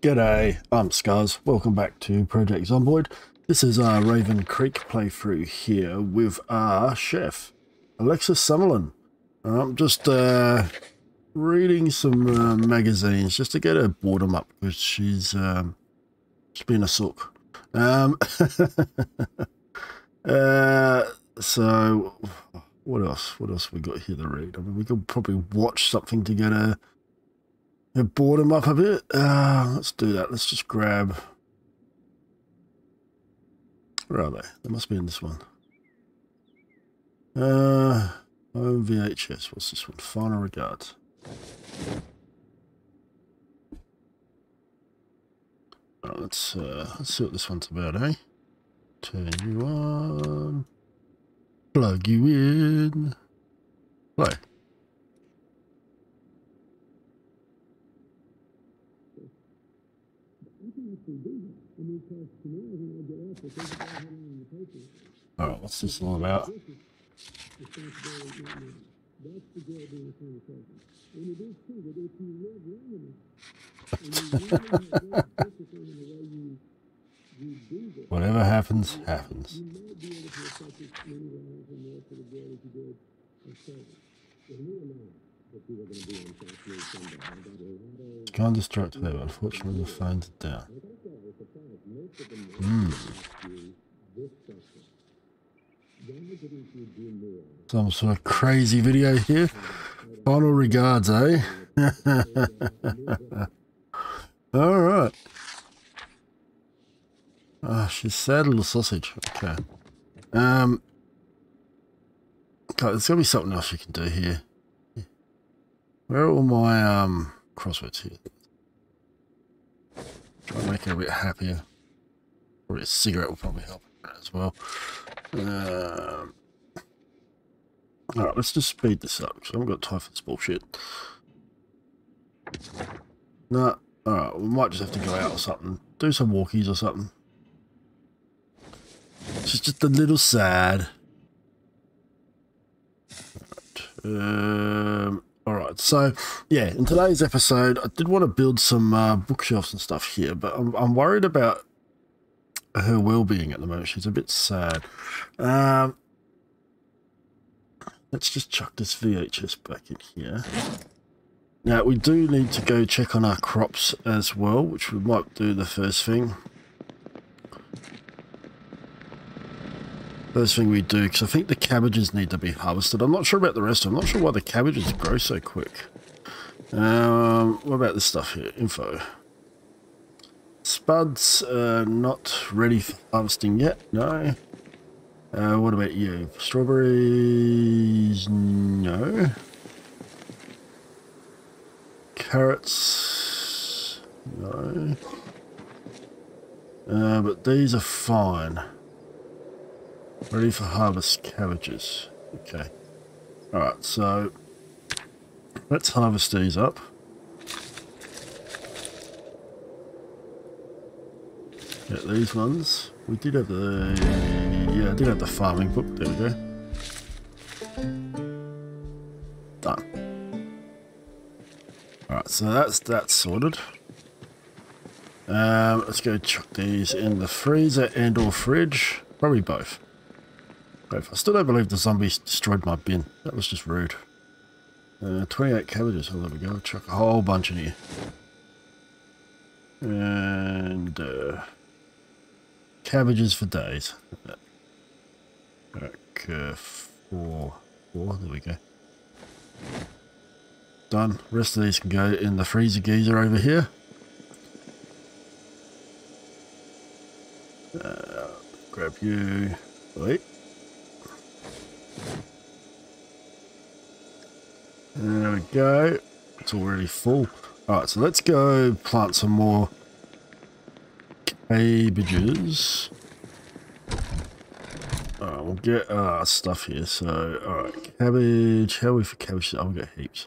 G'day, I'm Skuz. Welcome back to Project Zomboid. This is our Raven Creek playthrough here with our chef, Alexis Summerlin. I'm just uh, reading some uh, magazines just to get her boredom up because she's um, she's been a sook. Um, uh, so, what else? What else we got here to read? I mean, we could probably watch something to get her bored up a bit. Uh, let's do that. Let's just grab... Where are they? They must be in this one. Uh, home VHS. What's this one? Final regards. Right, let's, uh, let's see what this one's about, eh? Turn you on. Plug you in. Play. Alright, what's this all about? Whatever happens, happens. Can't distract them, unfortunately the phone's down. Mm. Some sort of crazy video here. Final regards, eh? All right. Ah, oh, she's sad little sausage. Okay. Um. Okay, there's gotta be something else you can do here. Where are all my um crosswords here? Try to make it a bit happier. Or a cigarette will probably help as well. Um, Alright, let's just speed this up because I haven't got time for this bullshit. No, alright, we might just have to go out or something. Do some walkies or something. She's just a little sad. Um, Alright, so yeah, in today's episode, I did want to build some uh, bookshelves and stuff here, but I'm, I'm worried about her well-being at the moment. She's a bit sad. Um, let's just chuck this VHS back in here. Now, we do need to go check on our crops as well, which we might do the first thing. First thing we do, because I think the cabbages need to be harvested. I'm not sure about the rest. I'm not sure why the cabbages grow so quick. Um, what about this stuff here? Info. Spuds uh, not ready for harvesting yet. No. Uh, what about you? Strawberries? No. Carrots? No. Uh, but these are fine. Ready for harvest cabbages. Okay. Alright, so let's harvest these up. Get these ones. We did have the... Yeah, I did have the farming book. There we go. Done. Alright, so that's that sorted. Um, let's go chuck these in the freezer and or fridge. Probably both. I still don't believe the zombies destroyed my bin. That was just rude. Uh, 28 cabbages. Oh, there we go. Chuck a whole bunch in here. And... Uh, cabbages for days. Okay, four, four, there we go. Done. Rest of these can go in the freezer geyser over here. Uh, grab you. Wait. There we go. It's already full. Alright, so let's go plant some more cabbages. Alright, we'll get uh, stuff here. So, alright, cabbage. How are we for cabbage? I'll get heaps.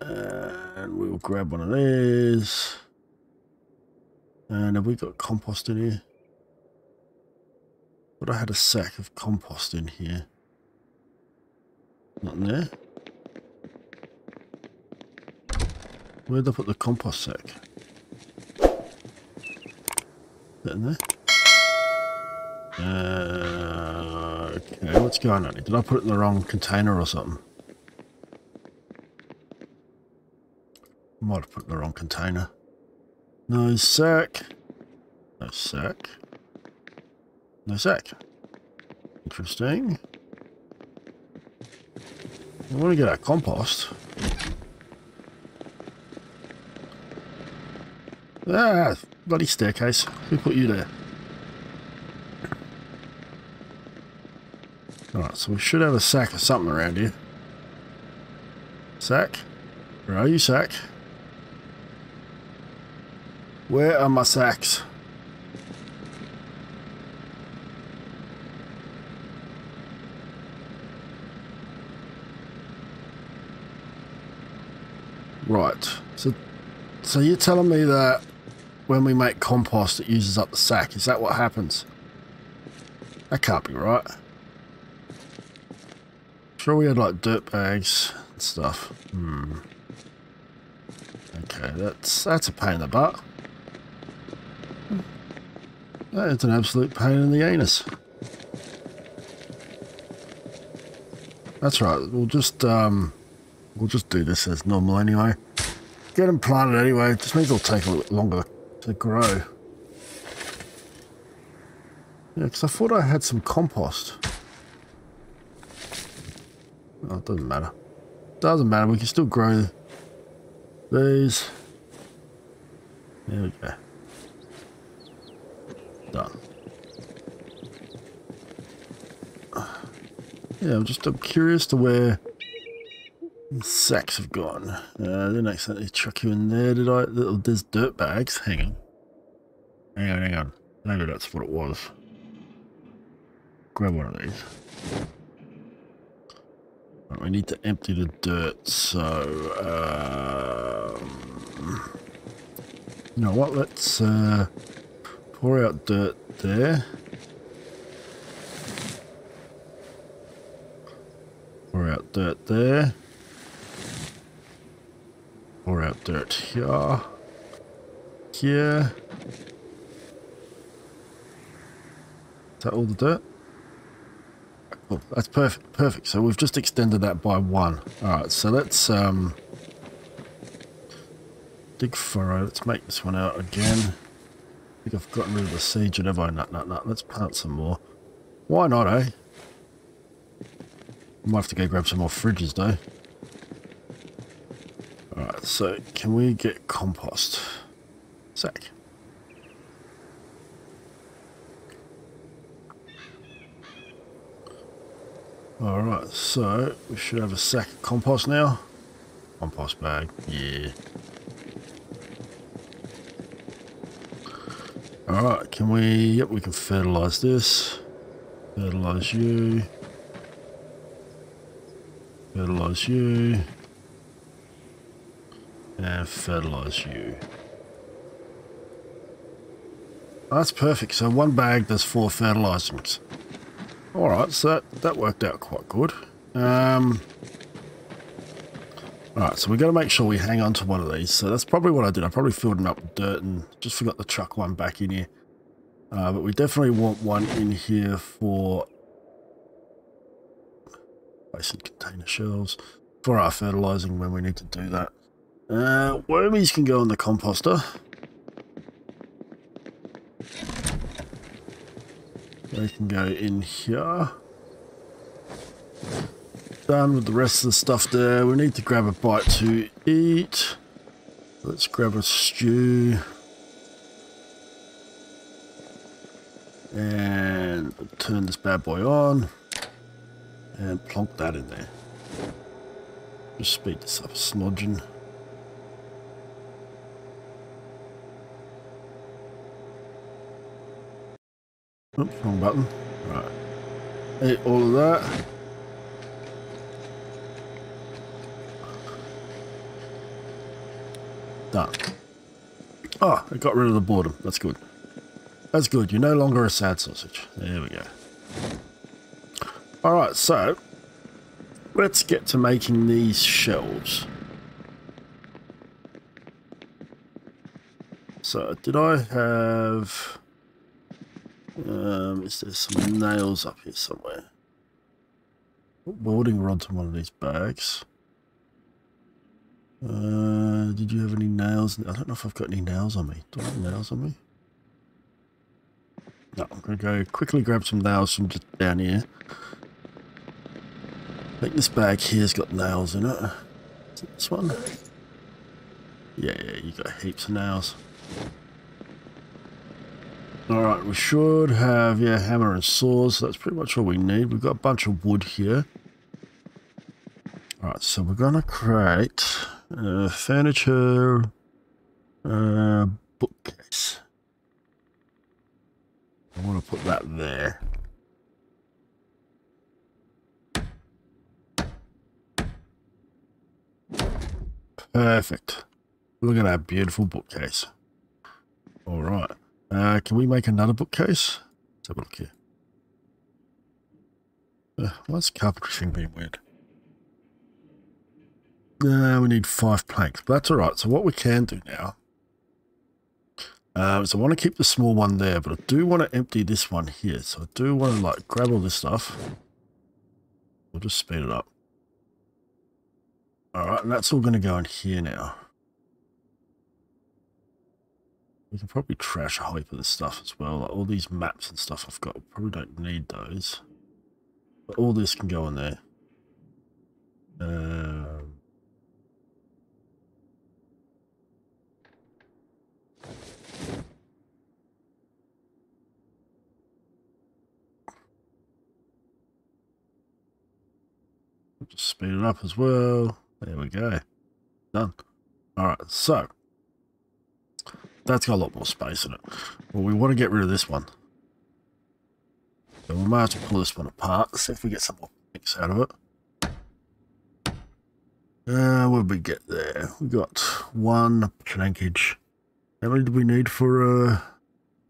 And we'll grab one of these. And have we got compost in here? But I had a sack of compost in here. Not there. Where'd I put the compost sack? That in there. Uh, okay, what's going on? Did I put it in the wrong container or something? Might have put it in the wrong container. No sack. No sack. No sack. Interesting. I want to get our compost. Ah, bloody staircase. Who put you there? Alright, so we should have a sack of something around here. Sack? Where are you, sack? Where are my sacks? Right. So, so you're telling me that when we make compost, it uses up the sack. Is that what happens? That can't be right. Sure we had like dirt bags and stuff. Hmm. Okay, that's that's a pain in the butt. That's an absolute pain in the anus. That's right. We'll just um, we'll just do this as normal anyway. Get them planted anyway. It just means it'll take a little bit longer to grow. Yeah, because I thought I had some compost. Oh, it doesn't matter. Doesn't matter. We can still grow these. There we go. Done. Yeah, I'm just I'm curious to where sacks have gone. Uh, I didn't accidentally chuck you in there, did I? Little, there's dirt bags. Hang on. Hang on, hang on. Maybe that's what it was. Grab one of these. Right, we need to empty the dirt, so... Um, you know what, let's uh, pour out dirt there. Pour out dirt there. Pour out dirt here. Here. Is that all the dirt? Oh, that's perfect. Perfect. So we've just extended that by one. All right. So let's um, dig furrow. Let's make this one out again. I think I've gotten rid of the seeds, have I? Nut, nut, nut. Let's plant some more. Why not, eh? I might have to go grab some more fridges, though. Alright, so can we get compost? Sack. Alright, so we should have a sack of compost now. Compost bag, yeah. Alright, can we, yep, we can fertilise this. Fertilise you. Fertilise you. And fertilise you. That's perfect. So one bag does four fertilizers. Alright, so that, that worked out quite good. Um, Alright, so we've got to make sure we hang on to one of these. So that's probably what I did. I probably filled them up with dirt and just forgot to chuck one back in here. Uh, but we definitely want one in here for basin container shelves for our fertilizing when we need to do that. Uh, wormies can go in the composter. They can go in here. Done with the rest of the stuff there. We need to grab a bite to eat. Let's grab a stew. And turn this bad boy on. And plonk that in there. Just speed this up a smudging. Oops, wrong button. Right. Eat all of that. Done. Ah, oh, I got rid of the boredom. That's good. That's good. You're no longer a sad sausage. There we go. Alright, so let's get to making these shelves. So, did I have... Um, is there some nails up here somewhere? Welding rods in one of these bags. Uh, did you have any nails? I don't know if I've got any nails on me. Do I have nails on me? No, I'm going to go quickly grab some nails from just down here. I think this bag here's got nails in it. Is it this one? Yeah, yeah, you got heaps of nails. Alright, we should have, yeah, hammer and saws. So that's pretty much all we need. We've got a bunch of wood here. Alright, so we're going to create furniture uh, bookcase. I want to put that there. Perfect. Look at that beautiful bookcase. All right. Uh, can we make another bookcase? Let's have a look here. Uh, why's carpentry thing being weird? No, we need five planks, but that's all right. So what we can do now uh, so I want to keep the small one there, but I do want to empty this one here. So I do want to like grab all this stuff. We'll just speed it up. All right, and that's all going to go in here now. We can probably trash a heap of this stuff as well. Like all these maps and stuff I've got, probably don't need those. But all this can go in there. Um, just speed it up as well. There we go. Done. Alright, so. That's got a lot more space in it. Well, we want to get rid of this one. We might have to pull this one apart. See if we get some more mix out of it. Uh, what did we get there? We got one plankage. How many do we need for uh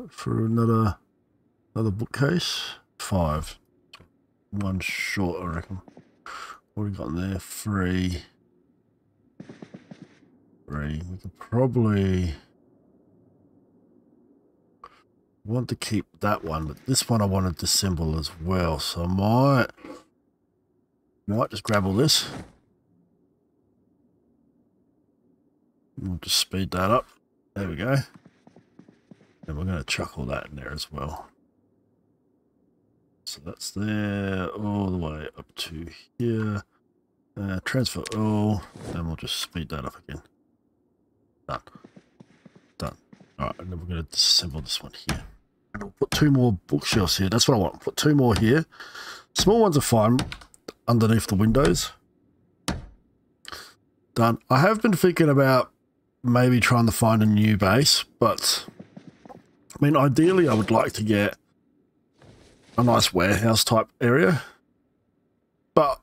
for another another bookcase? Five. One short, I reckon. What have we got there? Three. Three. We could probably want to keep that one, but this one I wanted to disassemble as well. So I might might just grab all this. We'll just speed that up. There we go. And we're going to chuck all that in there as well. So that's there all the way up to here. Uh, transfer all, then we'll just speed that up again. Done. Done. Alright, and then we're going to disassemble this one here. We'll put two more bookshelves here. That's what I want. Put two more here. Small ones are fine underneath the windows. Done. I have been thinking about maybe trying to find a new base, but I mean, ideally, I would like to get a nice warehouse type area, but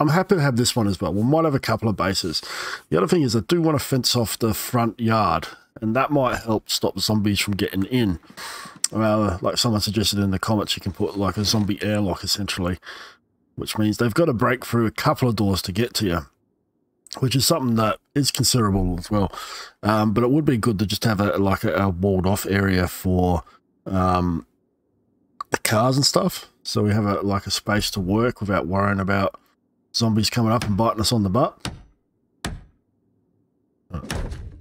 I'm happy to have this one as well. We might have a couple of bases. The other thing is I do want to fence off the front yard, and that might help stop the zombies from getting in. Uh, like someone suggested in the comments, you can put like a zombie airlock essentially, which means they've got to break through a couple of doors to get to you which is something that is considerable as well. Um, but it would be good to just have a like a, a walled off area for um, the cars and stuff. So we have a like a space to work without worrying about zombies coming up and biting us on the butt.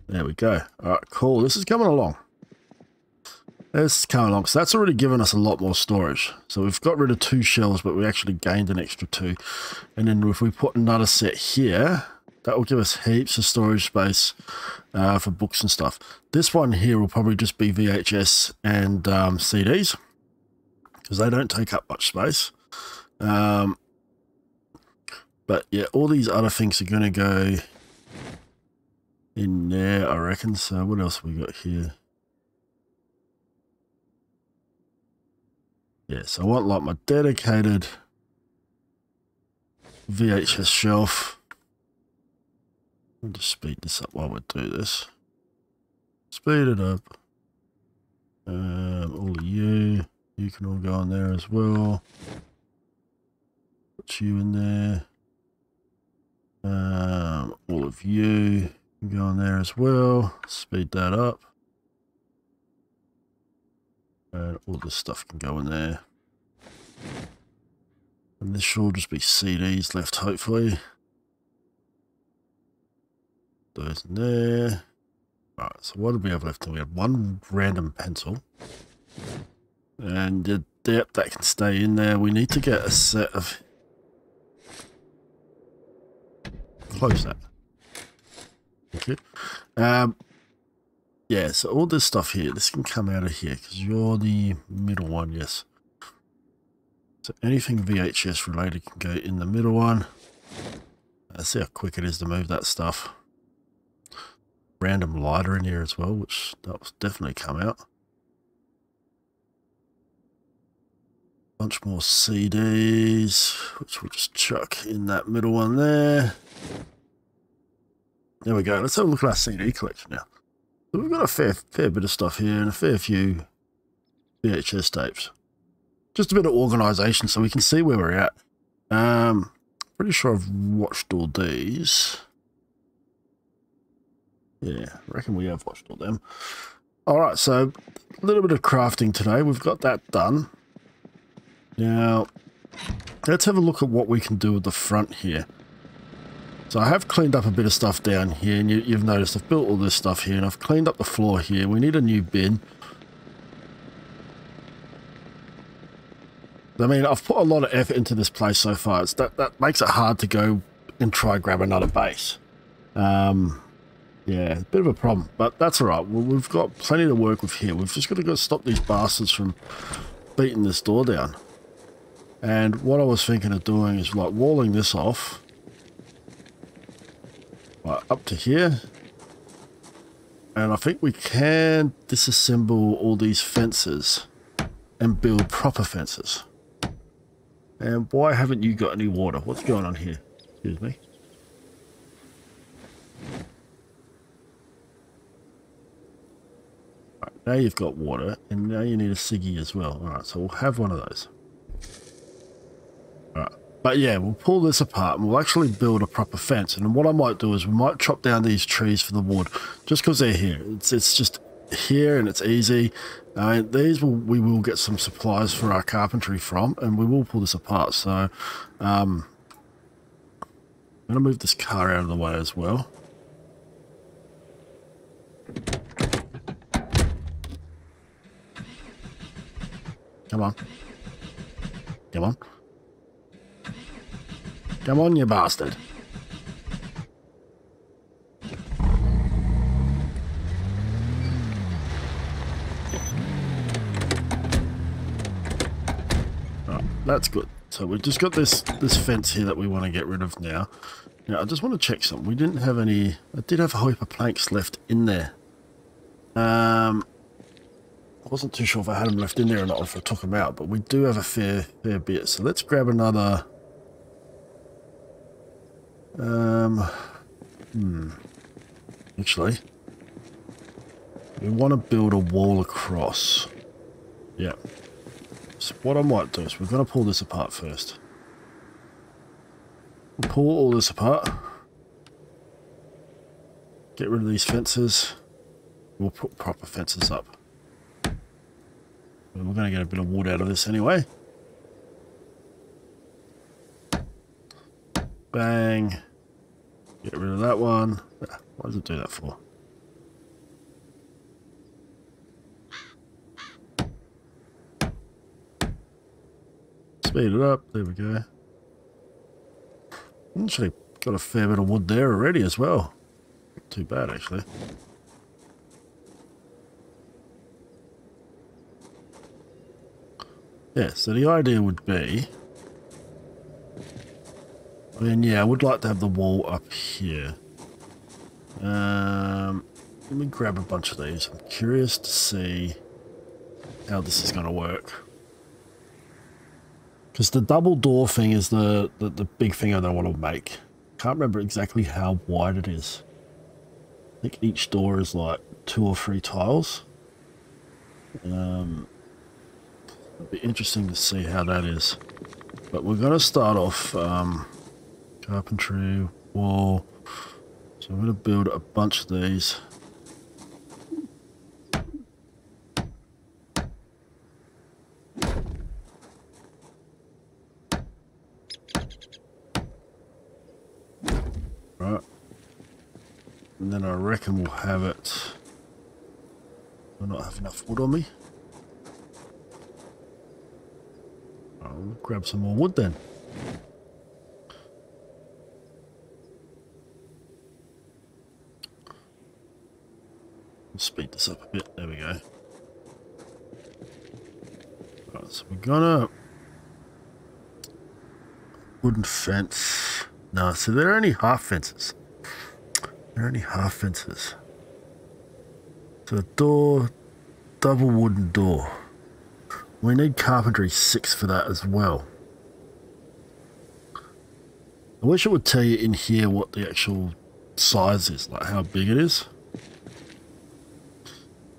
There we go. All right, cool. This is coming along. Is coming along. So that's already given us a lot more storage. So we've got rid of two shelves, but we actually gained an extra two. And then if we put another set here, that will give us heaps of storage space uh, for books and stuff. This one here will probably just be VHS and um, CDs because they don't take up much space. Um, but yeah, all these other things are going to go in there, I reckon. So what else we got here? Yeah, so I want like my dedicated VHS shelf I'll just speed this up while we do this. Speed it up. Um, all of you, you can all go in there as well. Put you in there. Um, all of you can go in there as well. Speed that up. And all this stuff can go in there. And this should just be CDs left, hopefully. Those in there. Right, so what do we have left? We have one random pencil. And the depth that can stay in there. We need to get a set of... Close that. Thank you. Um, yeah, so all this stuff here, this can come out of here because you're the middle one, yes. So anything VHS related can go in the middle one. Let's see how quick it is to move that stuff. Random lighter in here as well, which that will definitely come out. Bunch more CDs, which we'll just chuck in that middle one there. There we go. Let's have a look at our CD collection now. So we've got a fair, fair bit of stuff here and a fair few VHS tapes. Just a bit of organisation so we can see where we're at. Um, pretty sure I've watched all these. Yeah, I reckon we have watched all them. All right, so a little bit of crafting today. We've got that done. Now, let's have a look at what we can do with the front here. So I have cleaned up a bit of stuff down here, and you, have noticed I've built all this stuff here, and I've cleaned up the floor here. We need a new bin. I mean, I've put a lot of effort into this place so far. It's that, that makes it hard to go and try grab another base. Um, yeah, a bit of a problem, but that's all right. Well, we've got plenty to work with here. We've just got to go stop these bastards from beating this door down. And what I was thinking of doing is like walling this off Right, up to here. And I think we can disassemble all these fences and build proper fences. And why haven't you got any water? What's going on here? Excuse me. Right, now you've got water, and now you need a Siggy as well. Alright, so we'll have one of those. But yeah, we'll pull this apart and we'll actually build a proper fence. And what I might do is we might chop down these trees for the wood just because they're here. It's, it's just here and it's easy. Uh, these will, we will get some supplies for our carpentry from and we will pull this apart. So um, I'm going to move this car out of the way as well. Come on. Come on. Come on, you bastard. Oh, that's good. So we've just got this this fence here that we want to get rid of now. Now I just want to check something. We didn't have any. I did have a heap of planks left in there. Um, I wasn't too sure if I had them left in there or not, if I took them out, but we do have a fair fair bit. So let's grab another um, hmm. Actually, we want to build a wall across. Yeah. So what I might do is we're going to pull this apart first. We'll pull all this apart. Get rid of these fences. We'll put proper fences up. We're going to get a bit of wood out of this anyway. Bang. Get rid of that one. What does it do that for? Speed it up. There we go. Actually, got a fair bit of wood there already as well. Not too bad, actually. Yeah, so the idea would be then yeah, I would like to have the wall up here. Um, let me grab a bunch of these. I'm curious to see how this is going to work. Because the double door thing is the, the, the big thing I don't want to make. Can't remember exactly how wide it is. I think each door is like two or three tiles. Um, it'd be interesting to see how that is. But we're going to start off um, carpentry, wall. So I'm going to build a bunch of these. Right. And then I reckon we'll have it. I not have enough wood on me. I'll grab some more wood then. This up a bit. There we go. Right, so we're gonna wooden fence. No, so there are only half fences. There are only half fences. So a door, double wooden door. We need carpentry six for that as well. I wish it would tell you in here what the actual size is, like how big it is.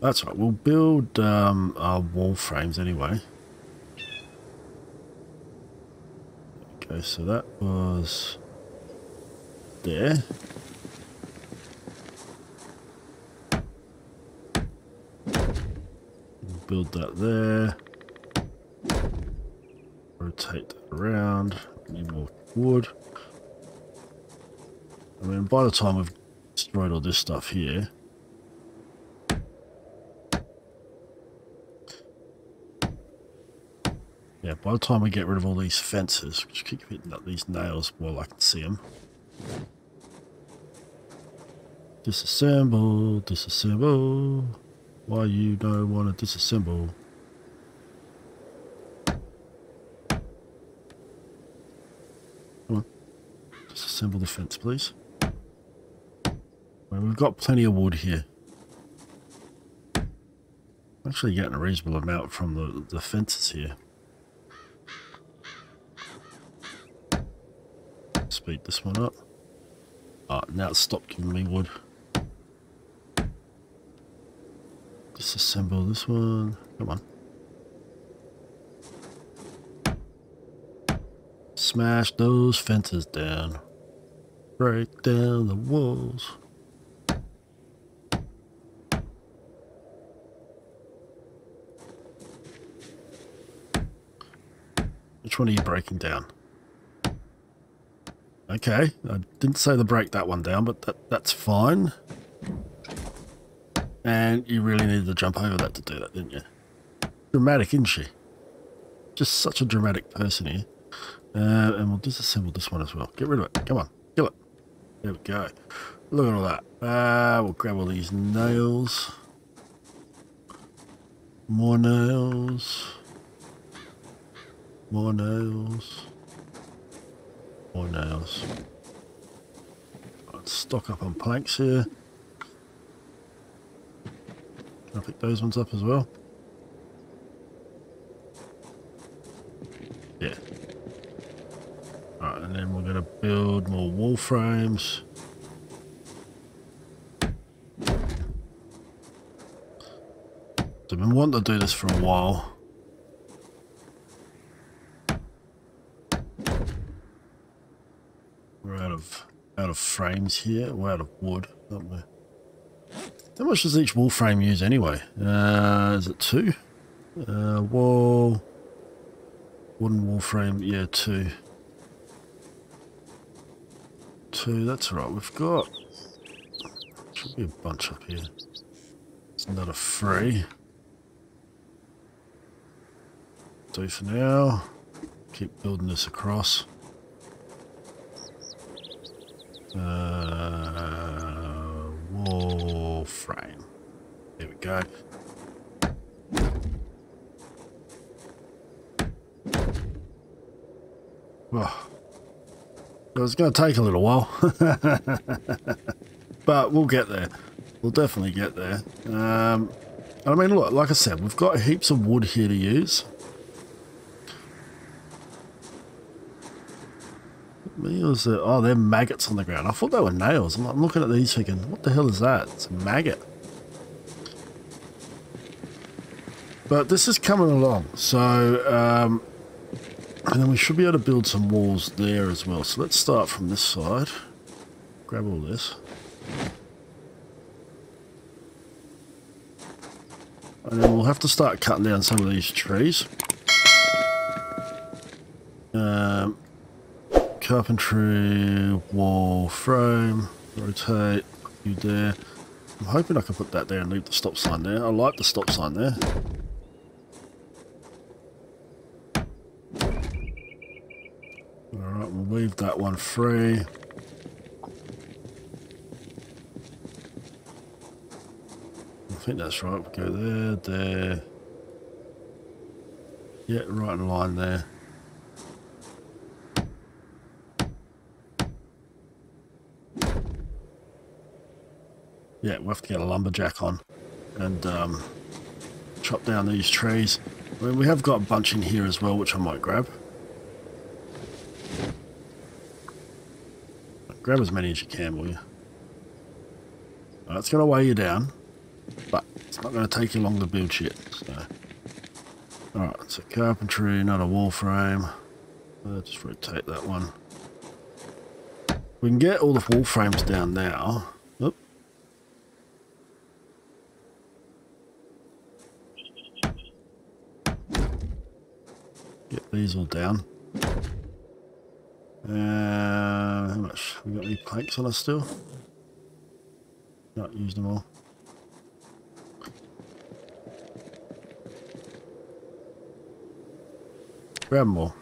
That's right, we'll build um, our wall frames anyway. Okay, so that was there. build that there. Rotate that around. Need more wood. I mean, by the time we've destroyed all this stuff here, Yeah, by the time we get rid of all these fences, just keep hitting up these nails while I can see them. Disassemble, disassemble. Why you don't want to disassemble? Come on. Disassemble the fence, please. Well, we've got plenty of wood here. I'm actually getting a reasonable amount from the, the fences here. Speed this one up. Ah, now it's stopped giving me wood. Disassemble this one. Come on. Smash those fences down. Break down the walls. Which one are you breaking down? Okay, I didn't say to break that one down, but that, that's fine. And you really needed to jump over that to do that, didn't you? Dramatic, isn't she? Just such a dramatic person here. Uh, and we'll disassemble this one as well. Get rid of it. Come on, kill it. There we go. Look at all that. Uh, we'll grab all these nails. More nails. More nails. More nails. Let's stock up on planks here. Can I pick those ones up as well? Yeah. Alright, and then we're going to build more wall frames. I've been wanting to do this for a while. Of frames here. Out of wood, aren't we? How much does each wall frame use anyway? Uh, is it two? Uh, wall... Wooden wall frame, yeah, two. Two, that's right. We've got... Should be a bunch up here. It's a free. Do for now. Keep building this across. Uh, wall frame. There we go. Oh, it was going to take a little while. but we'll get there. We'll definitely get there. Um, I mean, look, like I said, we've got heaps of wood here to use. Was it? Oh, they're maggots on the ground. I thought they were nails. I'm, I'm looking at these thinking, what the hell is that? It's a maggot. But this is coming along. So, um, and then we should be able to build some walls there as well. So let's start from this side. Grab all this. And then we'll have to start cutting down some of these trees. Carpentry, wall frame, rotate. You there. I'm hoping I can put that there and leave the stop sign there. I like the stop sign there. Alright, we'll leave that one free. I think that's right. We'll go there, there. Yeah, right in line there. Yeah, we'll have to get a lumberjack on and um, chop down these trees. I mean, we have got a bunch in here as well, which I might grab. Grab as many as you can, will you? That's going to weigh you down, but it's not going to take you long to build shit. So. Alright, so carpentry, another wall frame. I'll just rotate that one. We can get all the wall frames down now. Get these all down. Uh, how much? We got any planks on us still? Not used them all. Grab. Well,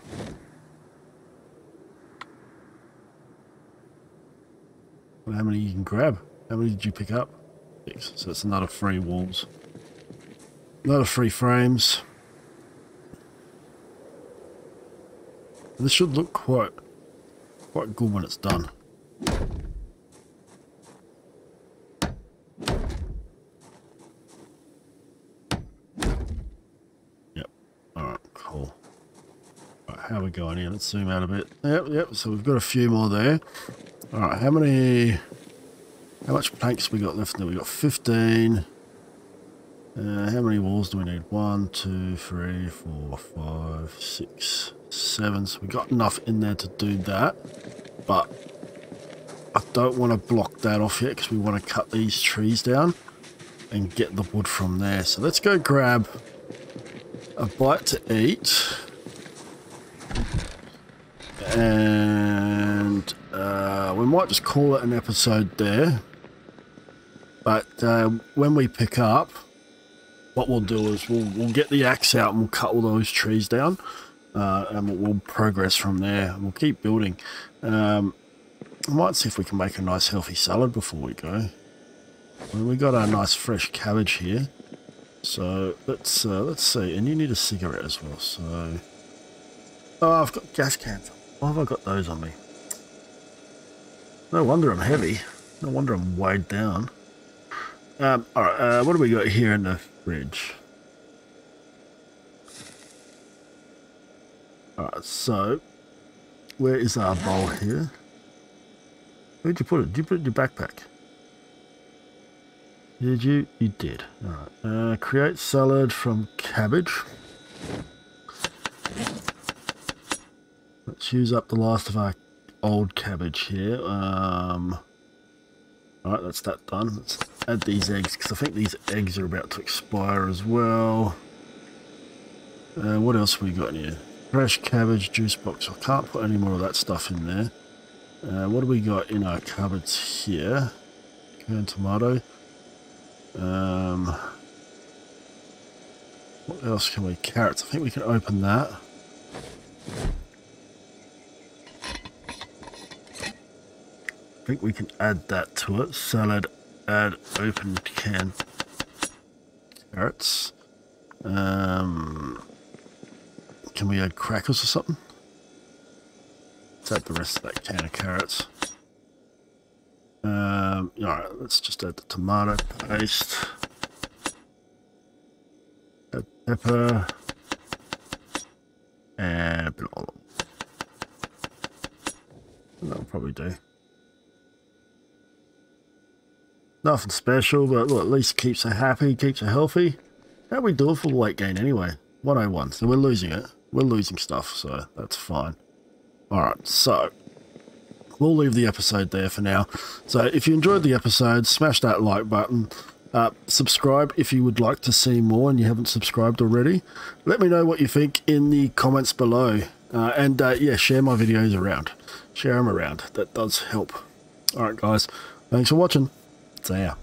how many you can grab? How many did you pick up? Six. So it's another three walls. Another three frames. This should look quite, quite good when it's done. Yep. Alright, cool. Right, how are we going here? Let's zoom out a bit. Yep, yep. So we've got a few more there. Alright, how many... How much planks we got left there? We got 15. Uh, how many walls do we need? One, two, three, four, five, six, seven. So we got enough in there to do that. But I don't want to block that off yet because we want to cut these trees down and get the wood from there. So let's go grab a bite to eat. And uh, we might just call it an episode there. But uh, when we pick up, what we'll do is we'll, we'll get the axe out and we'll cut all those trees down uh, and we'll, progress from there. We'll keep building. Um, I might see if we can make a nice healthy salad before we go. Well, we got our nice fresh cabbage here. So let's uh, let's see. And you need a cigarette as well so. Oh I've got gas cans. Why have I got those on me? No wonder I'm heavy. No wonder I'm weighed down. Um, alright uh, what do we got here in the bridge. Alright, so where is our bowl here? Where'd you put it? Did you put it in your backpack? Did you? You did. Alright. Uh, create salad from cabbage. Let's use up the last of our old cabbage here. Um, Alright, that's that done. Let's add these eggs, because I think these eggs are about to expire as well. Uh, what else we got in here? Fresh cabbage juice box. I can't put any more of that stuff in there. Uh, what do we got in our cupboards here? Canned tomato. Um, what else can we? Carrots. I think we can open that. I think we can add that to it. Salad, add open can carrots. Um, can we add crackers or something? Let's add the rest of that can of carrots. Um, Alright, let's just add the tomato paste. Add pepper. And a bit of olive. That'll probably do. Nothing special, but look, at least keeps her happy, keeps her healthy. How we do it for the weight gain anyway? 101, so we're losing it. We're losing stuff, so that's fine. Alright, so we'll leave the episode there for now. So if you enjoyed the episode, smash that like button. Uh, subscribe if you would like to see more and you haven't subscribed already. Let me know what you think in the comments below. Uh, and uh, yeah, share my videos around. Share them around. That does help. Alright guys, thanks for watching. See ya.